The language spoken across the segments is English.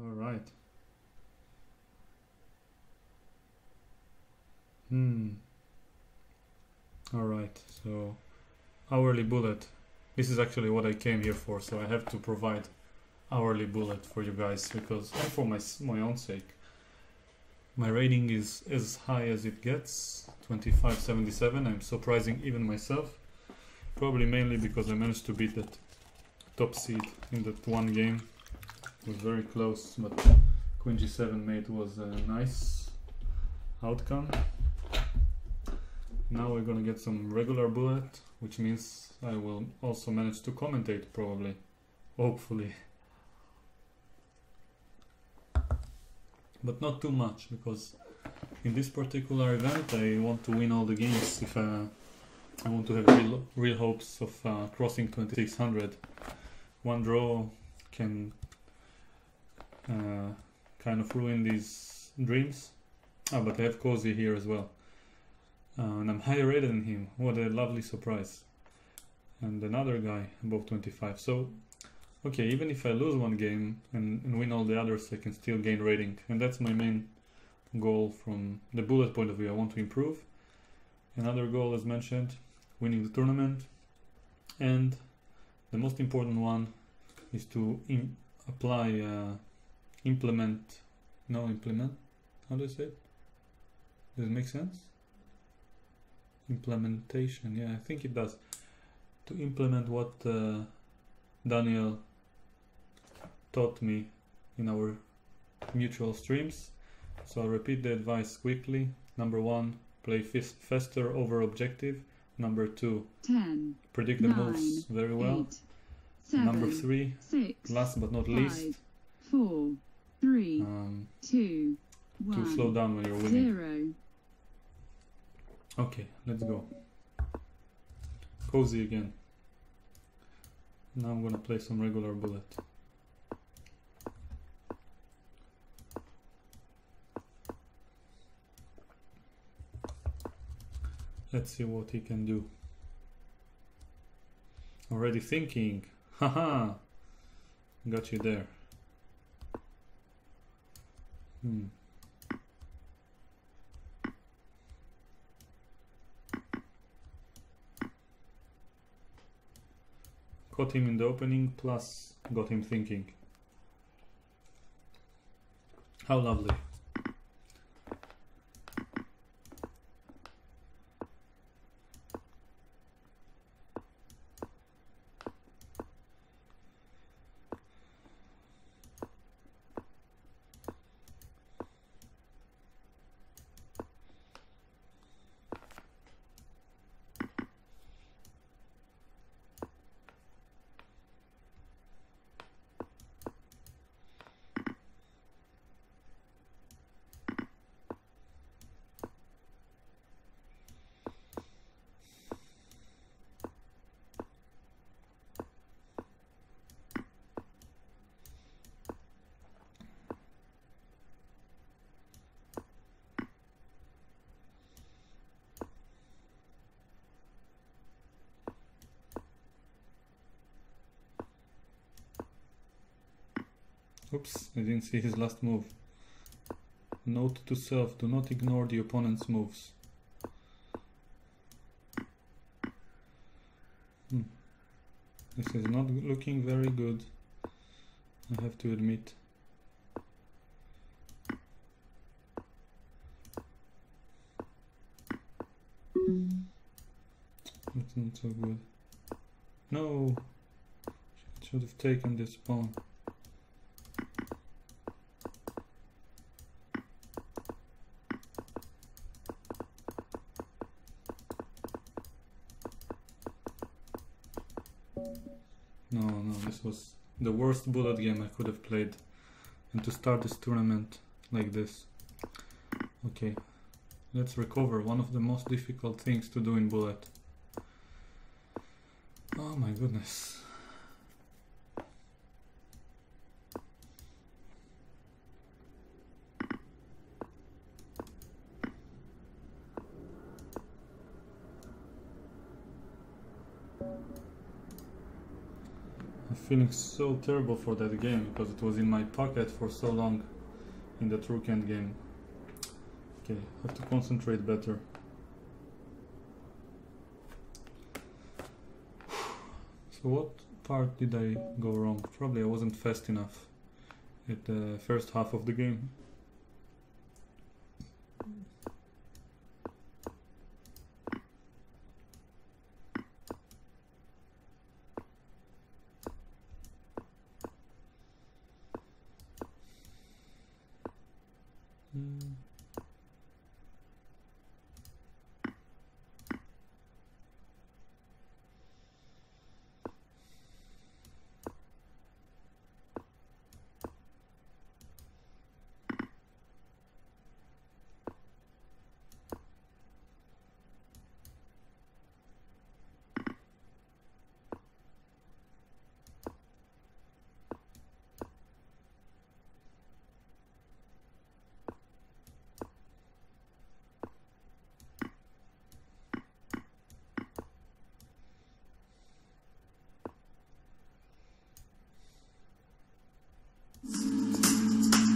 All right. Hmm. All right. So, hourly bullet. This is actually what I came here for. So I have to provide hourly bullet for you guys because for my my own sake. My rating is as high as it gets, 2577. I'm surprising even myself. Probably mainly because I managed to beat that top seed in that one game. It was very close, but Queen G7 mate was a nice outcome. Now we're gonna get some regular bullet, which means I will also manage to commentate probably. Hopefully. But not too much because in this particular event I want to win all the games if uh, I want to have real, real hopes of uh, crossing 2600. One draw can uh, kind of ruin these dreams. Ah, but I have Cozy here as well. Uh, and I'm higher rated than him. What a lovely surprise. And another guy above 25. So, okay, even if I lose one game and, and win all the others, I can still gain rating. And that's my main goal from the bullet point of view. I want to improve. Another goal, as mentioned, winning the tournament. And the most important one is to apply, uh, implement, no, implement, how do I say it? Does it make sense? Implementation, yeah, I think it does. To implement what uh, Daniel taught me in our mutual streams. So I'll repeat the advice quickly. Number one, play faster over objective. Number two, predict the nine, moves very well. eight, seven, Number three, six, last but not five, least, four, three, um, two, to slow down when you're winning. zero. Okay, let's go. Cozy again. Now I'm gonna play some regular bullet. Let's see what he can do. Already thinking. Haha! Got you there. Hmm. Caught him in the opening, plus got him thinking. How lovely. Oops, I didn't see his last move. Note to self, do not ignore the opponent's moves. Hmm. This is not looking very good, I have to admit. That's not so good. No! Should have taken this pawn. No, no, this was the worst bullet game I could have played. And to start this tournament like this. Okay, let's recover. One of the most difficult things to do in bullet. Oh my goodness. Feeling so terrible for that game because it was in my pocket for so long in the End game. Okay, have to concentrate better. So what part did I go wrong? Probably I wasn't fast enough at the first half of the game. Mm.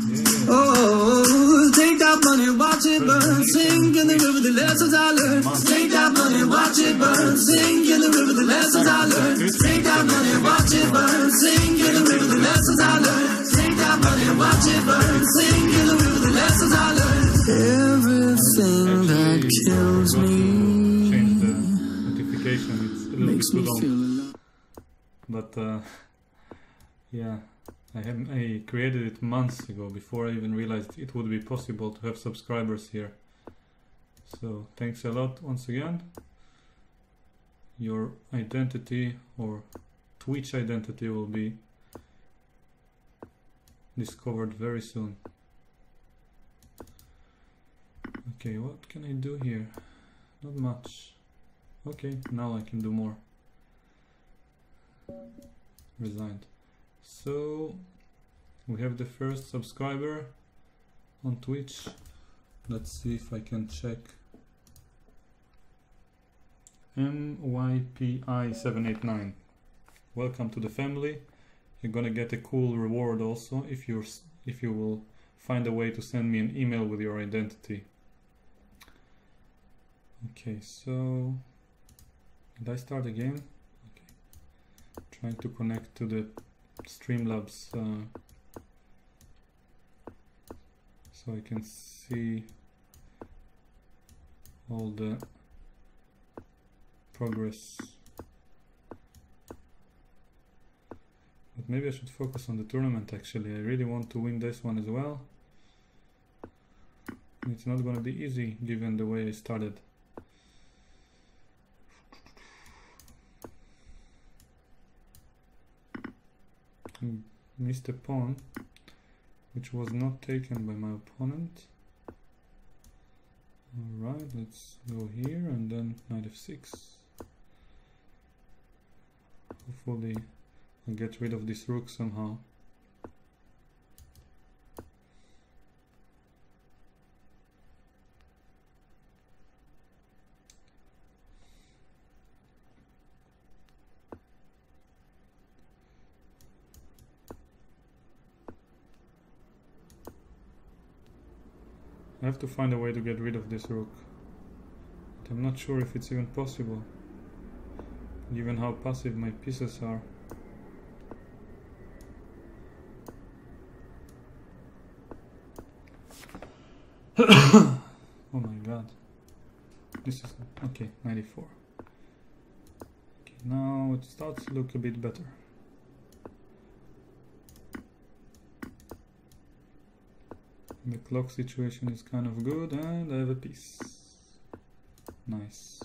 Yeah. Oh, take that money, watch it burn. Sing in the river, the lessons I learned. Take that money, watch it burn. Sing in the river, the lessons I learned. Take that money, watch it burn. Sing in the river, the lessons I learned. Take that money, watch it burn. Sing in the river, the lessons I learned. Everything that kills to Change me the notification. It's a little bit makes too me long. but uh, yeah I had I created it months ago before I even realized it would be possible to have subscribers here so thanks a lot once again your identity or Twitch identity will be discovered very soon okay what can I do here not much okay now I can do more resigned. So we have the first subscriber on Twitch. Let's see if I can check. MYPI789. Welcome to the family. You're gonna get a cool reward also if you're if you will find a way to send me an email with your identity. Okay, so did I start again? trying to connect to the Streamlabs uh, so I can see all the progress. But maybe I should focus on the tournament actually. I really want to win this one as well. It's not gonna be easy given the way I started. Missed a pawn which was not taken by my opponent alright let's go here and then knight f6 hopefully I'll get rid of this rook somehow I have to find a way to get rid of this rook. But I'm not sure if it's even possible. Given how passive my pieces are. oh my god. This is okay, 94. Okay, now it starts to look a bit better. The clock situation is kind of good and I have a piece. Nice.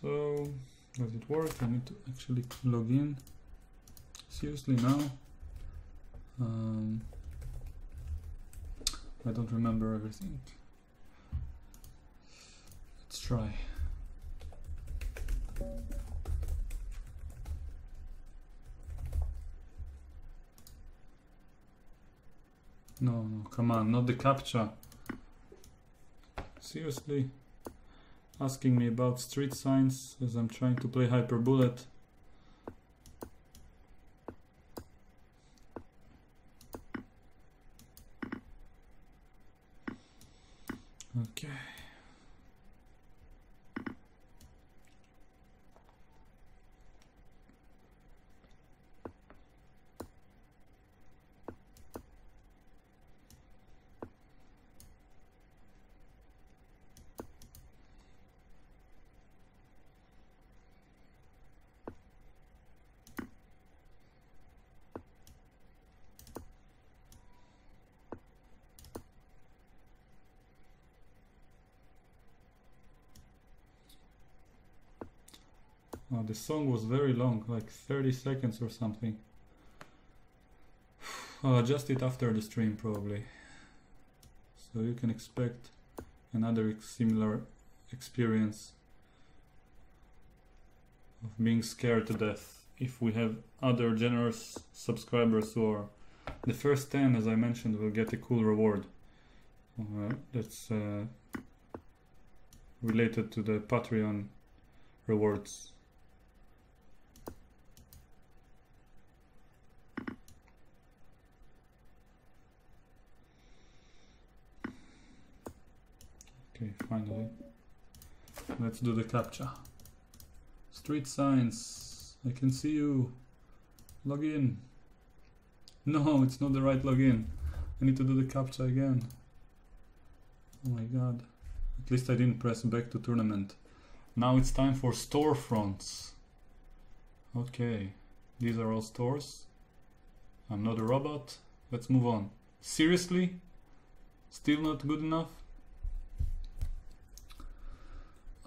So, does it work? I need to actually log in. Seriously now? Um, I don't remember everything. Let's try. No, no, come on, not the captcha. Seriously? Asking me about street signs as I'm trying to play Hyper Bullet. Okay. Oh, the song was very long, like 30 seconds or something. I'll adjust it after the stream probably. So you can expect another similar experience of being scared to death if we have other generous subscribers who are the first 10 as I mentioned will get a cool reward uh, that's uh, related to the Patreon rewards Okay, finally. Let's do the captcha. Street signs. I can see you. Log in. No, it's not the right login. I need to do the captcha again. Oh my god. At least I didn't press back to tournament. Now it's time for storefronts. Okay. These are all stores. I'm not a robot. Let's move on. Seriously? Still not good enough?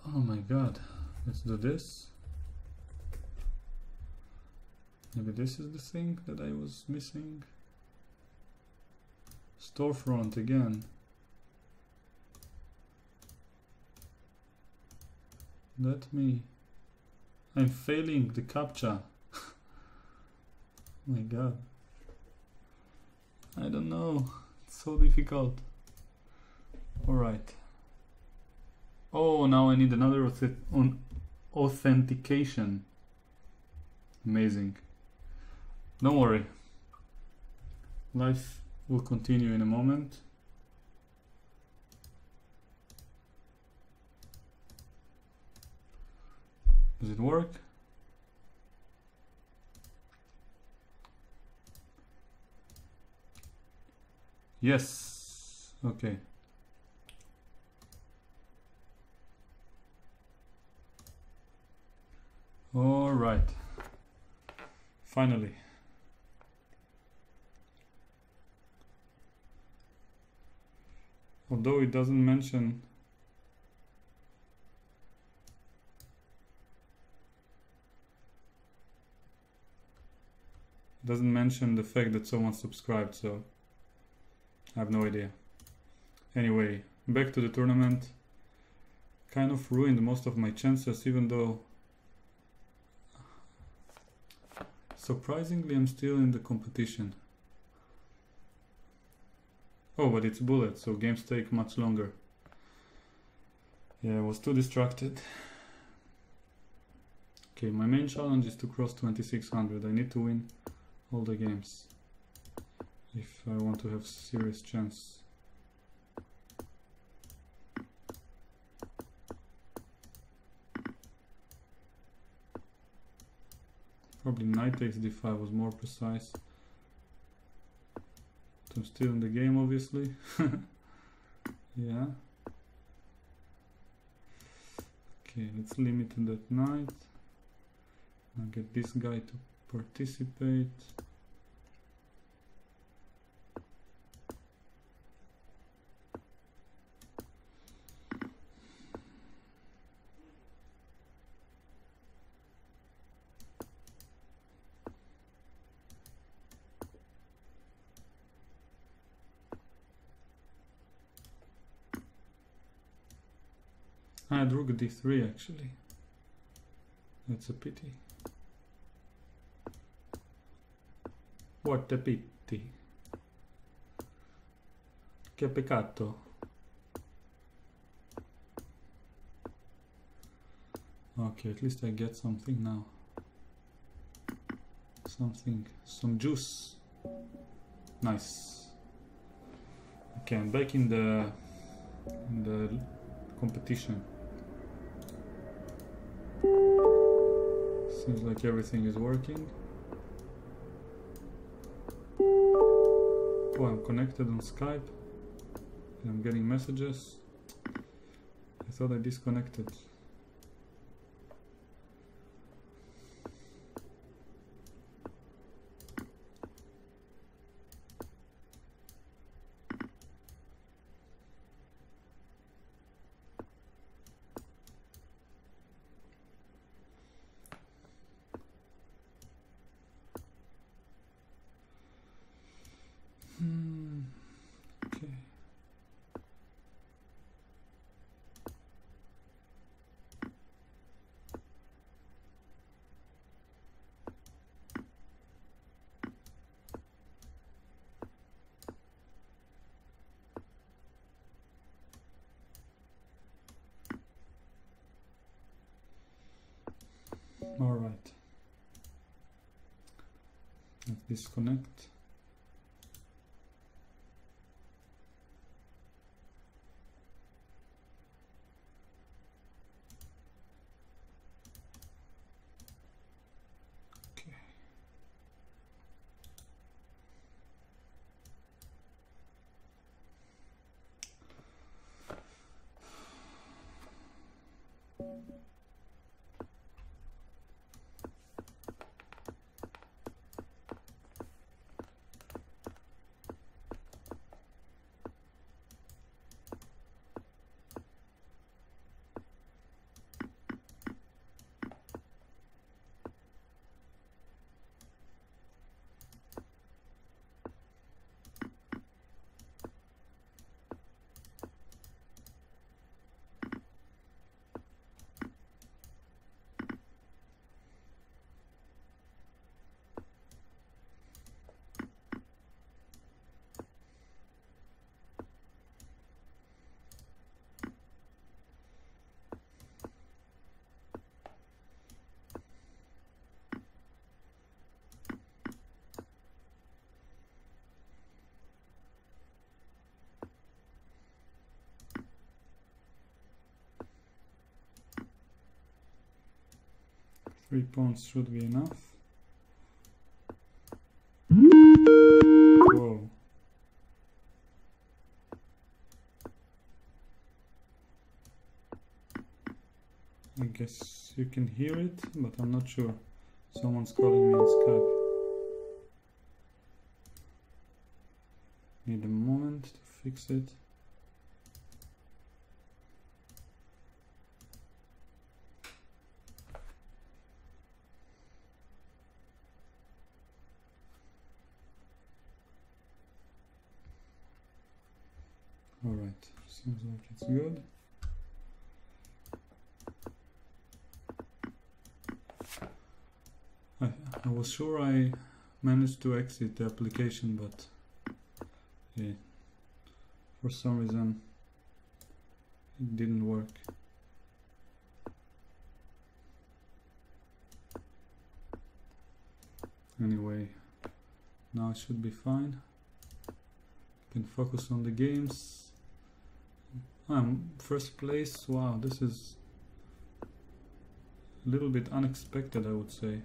Oh my god. Let's do this. Maybe this is the thing that I was missing. Storefront again. Let me. I'm failing the captcha. my god. I don't know. It's so difficult. Alright. Oh, now I need another auth- on authentication. Amazing. Don't worry. Life will continue in a moment. Does it work? Yes. Okay. All right. Finally. Although it doesn't mention doesn't mention the fact that someone subscribed, so I have no idea. Anyway, back to the tournament. Kind of ruined most of my chances, even though Surprisingly, I'm still in the competition. Oh, but it's bullet, so games take much longer. Yeah, I was too distracted. Okay, my main challenge is to cross 2600. I need to win all the games if I want to have serious chance. Probably knight takes d5 was more precise. I'm still in the game, obviously. yeah. Okay, let's limit that knight. Get this guy to participate. I drew d3 actually. That's a pity. What a pity. Che peccato. Okay, at least I get something now. Something, some juice. Nice. Okay, I'm back in the in the competition. Seems like everything is working. Oh, I'm connected on Skype and I'm getting messages. I thought I disconnected. Hmm. Okay. All right. Let's disconnect. Three pawns should be enough. Whoa. I guess you can hear it, but I'm not sure. Someone's calling me on Skype. Need a moment to fix it. Alright, it's good. I, I was sure I managed to exit the application, but yeah, for some reason it didn't work. Anyway, now it should be fine. Can focus on the games. I'm first place. Wow, this is a little bit unexpected, I would say.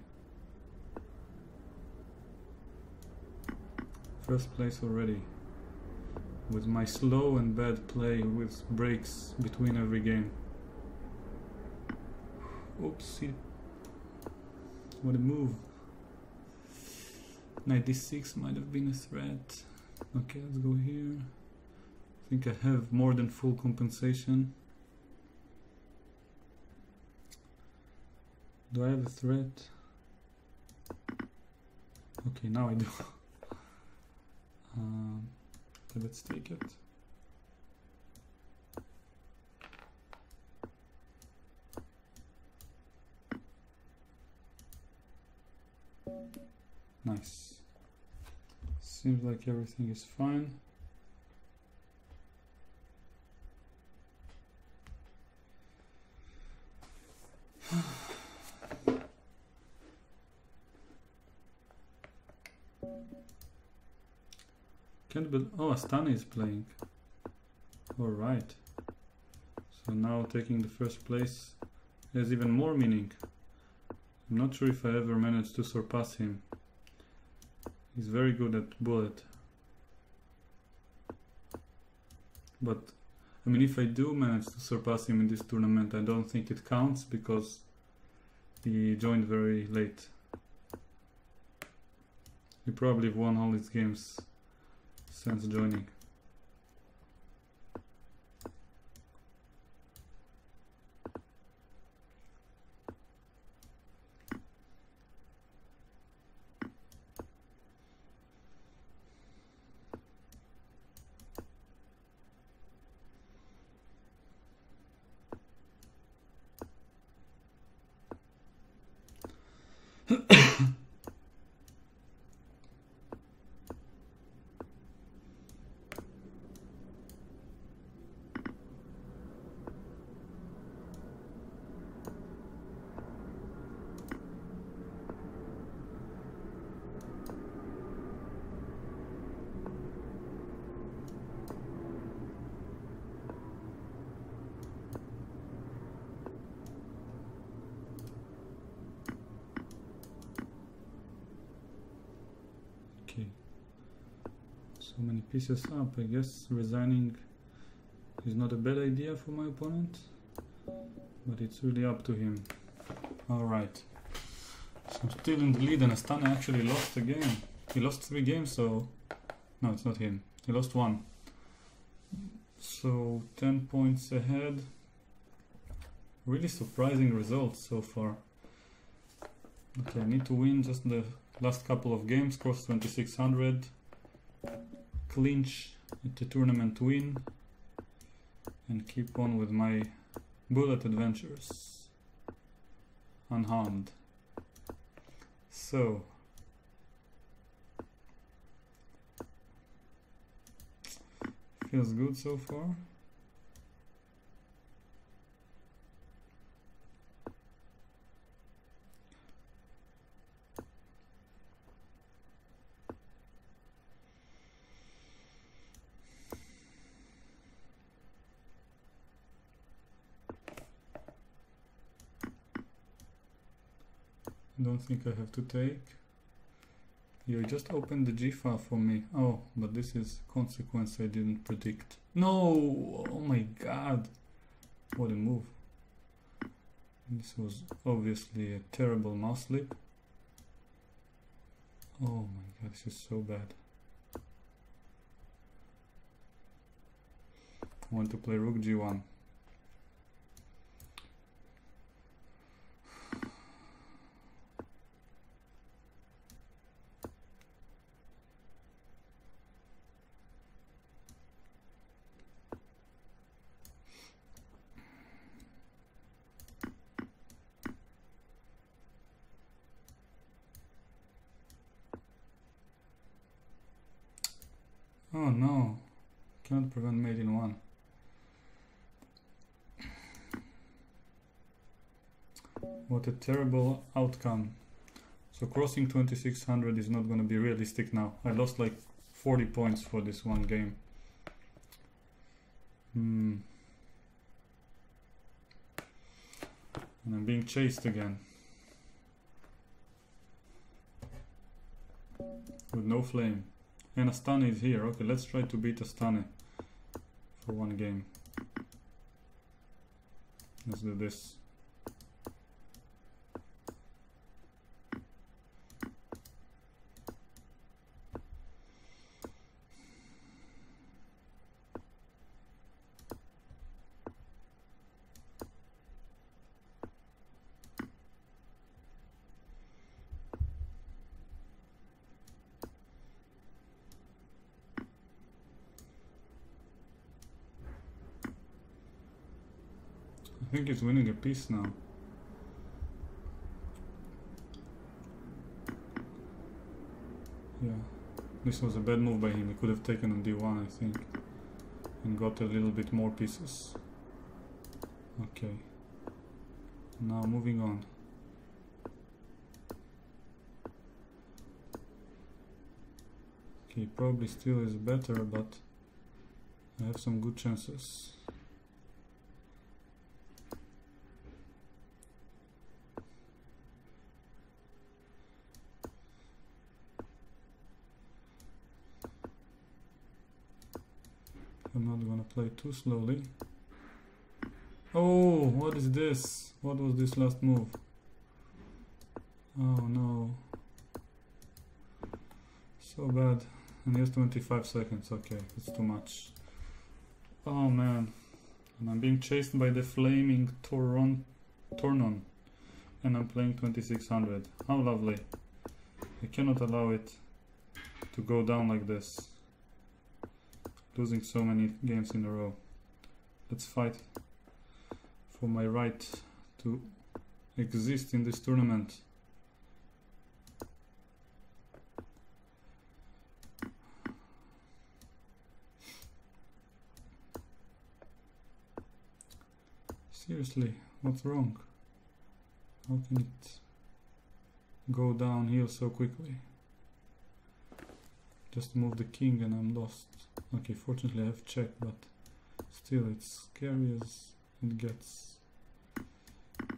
First place already. With my slow and bad play with breaks between every game. Oopsie. What a move. 96 might have been a threat. Okay, let's go here. I think I have more than full compensation. Do I have a threat? Okay, now I do. um, let's take it. Nice. Seems like everything is fine. Can't. Oh, Astana is playing. Alright. So now taking the first place has even more meaning. I'm not sure if I ever managed to surpass him. He's very good at bullet. But I mean, if I do manage to surpass him in this tournament, I don't think it counts because he joined very late. He probably won all his games since joining. Okay. So many pieces up. I guess resigning is not a bad idea for my opponent, but it's really up to him. Alright. So I'm still in the lead and Astana actually lost a game. He lost three games, so... No, it's not him. He lost one. So 10 points ahead. Really surprising results so far. Okay, I need to win just the last couple of games, cross 2600, clinch the tournament win, and keep on with my bullet adventures unharmed. So, feels good so far. Don't think I have to take. You just opened the G file for me. Oh, but this is consequence I didn't predict. No! Oh my god! What a move. This was obviously a terrible mouse slip. Oh my god, this is so bad. I want to play Rook G1. Oh no, cannot prevent mate in one. What a terrible outcome. So crossing 2600 is not going to be realistic now. I lost like 40 points for this one game. Hmm. And I'm being chased again. With no flame. And Astana is here. Okay, let's try to beat Astana for one game. Let's do this. I think he's winning a piece now. Yeah, this was a bad move by him. He could have taken on d1, I think, and got a little bit more pieces. Okay. Now moving on. Okay, probably still is better, but I have some good chances. I'm not gonna play too slowly. Oh, what is this? What was this last move? Oh no. So bad. And here's 25 seconds. Okay, it's too much. Oh man. And I'm being chased by the flaming Toron Tornon. And I'm playing 2600. How lovely. I cannot allow it to go down like this. Losing so many games in a row. Let's fight for my right to exist in this tournament. Seriously, what's wrong? How can it go downhill so quickly? Just move the king and I'm lost. Okay, fortunately I have check, but still it's scary as it gets.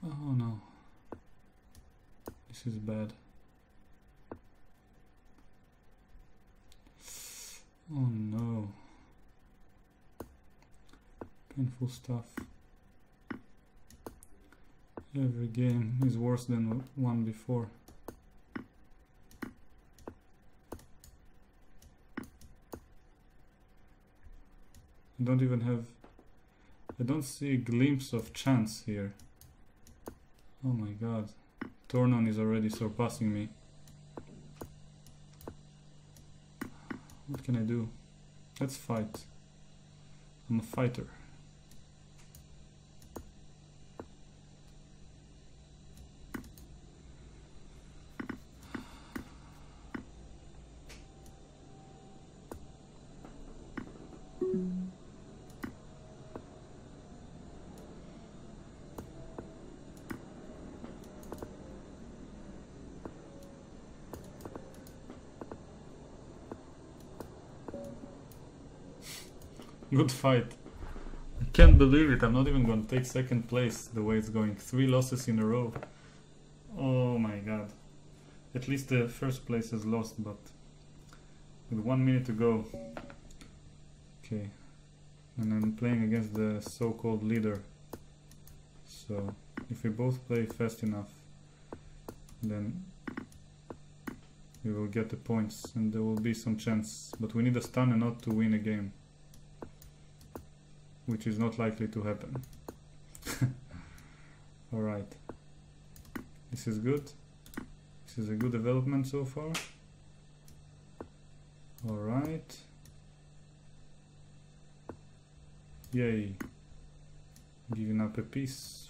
Oh no. This is bad. Oh no. Painful stuff. Every game is worse than one before. I don't even have I don't see a glimpse of chance here. Oh my god. Tornon is already surpassing me. What can I do? Let's fight. I'm a fighter. Good fight. I can't believe it. I'm not even going to take second place the way it's going. Three losses in a row. Oh my god. At least the first place is lost, but with one minute to go. Okay. And I'm playing against the so-called leader. So if we both play fast enough, then we will get the points and there will be some chance. But we need Astana not to win a game which is not likely to happen. Alright. This is good. This is a good development so far. Alright. Yay. Giving up a piece.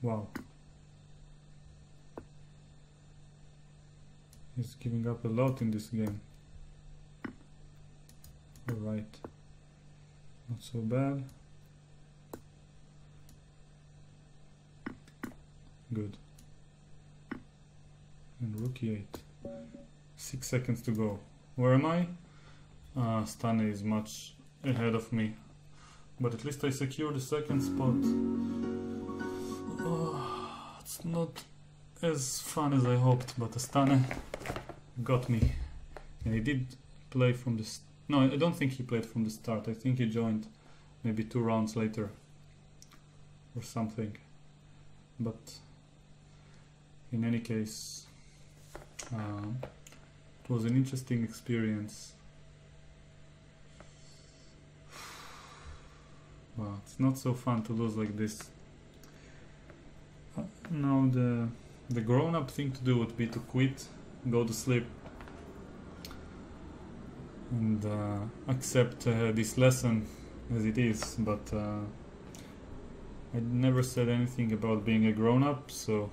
Wow. He's giving up a lot in this game. Alright. Not so bad. Good. And rook e8. Six seconds to go. Where am I? Uh, Stane is much ahead of me. But at least I secured the second spot. Oh, it's not as fun as I hoped, but Astana got me. And he did play from the... no, I don't think he played from the start. I think he joined maybe two rounds later or something. But in any case, uh, it was an interesting experience. Wow, it's not so fun to lose like this. Uh, now the the grown-up thing to do would be to quit, go to sleep, and uh, accept uh, this lesson as it is. But uh, I never said anything about being a grown-up, so